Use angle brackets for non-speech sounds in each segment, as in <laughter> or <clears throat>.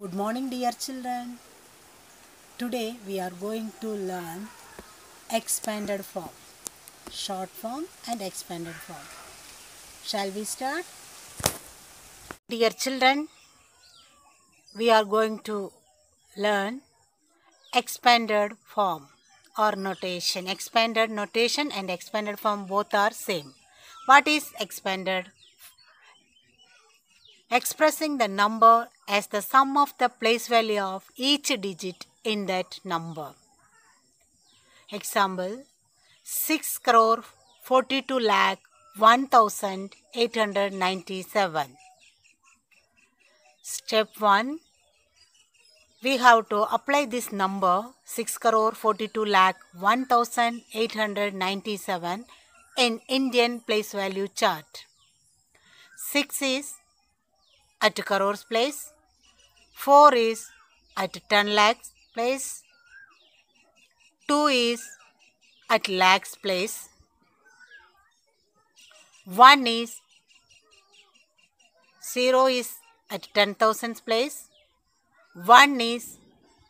Good morning, dear children. Today we are going to learn expanded form, short form and expanded form. Shall we start? Dear children, we are going to learn expanded form or notation. Expanded notation and expanded form both are same. What is expanded expressing the number as the sum of the place value of each digit in that number. Example 6 crore 42 lakh 1897. Step 1 We have to apply this number 6 crore 42 lakh 1897 in Indian place value chart. 6 is at crores place. 4 is at 10 lakhs place. 2 is at lakhs place. 1 is 0 is at 10,000 place. 1 is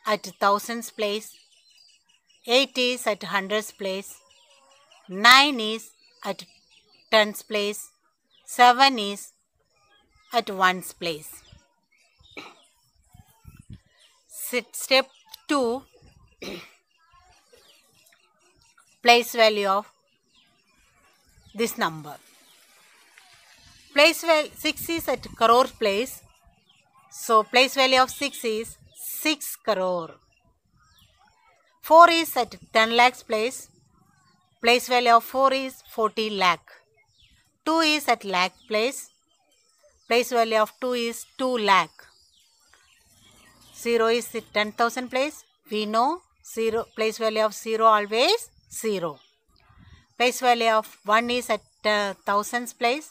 at thousands place. 8 is at hundreds place. 9 is at tens place. 7 is at one's place. Step 2 <clears throat> Place value of this number. Place value 6 is at crore place. So place value of 6 is 6 crore. 4 is at 10 lakhs place. Place value of 4 is 40 lakh. 2 is at lakh place. Place value of 2 is 2 lakh. 0 is 10,000 place. We know 0 place value of 0 always 0. Place value of 1 is at uh, thousands place.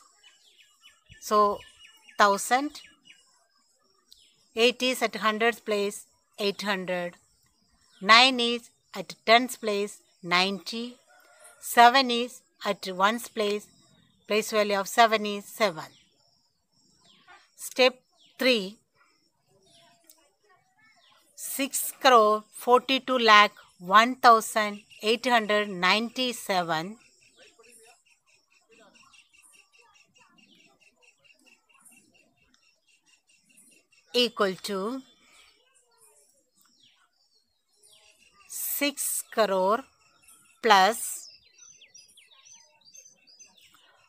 So 1000. 8 is at hundreds place 800. 9 is at tens place 90. 7 is at ones place. Place value of 7 is 7. Step 3 6 crore 42 lakh 1897 equal to 6 crore plus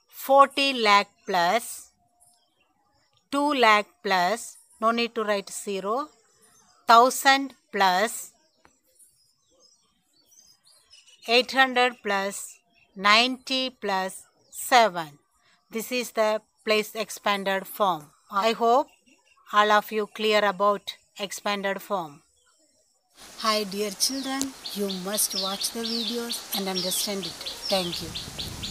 40 lakh plus 2 lakh plus, no need to write 0, 1000 plus 800 plus 90 plus 7. This is the place expanded form. I hope all of you clear about expanded form. Hi dear children, you must watch the videos and understand it. Thank you.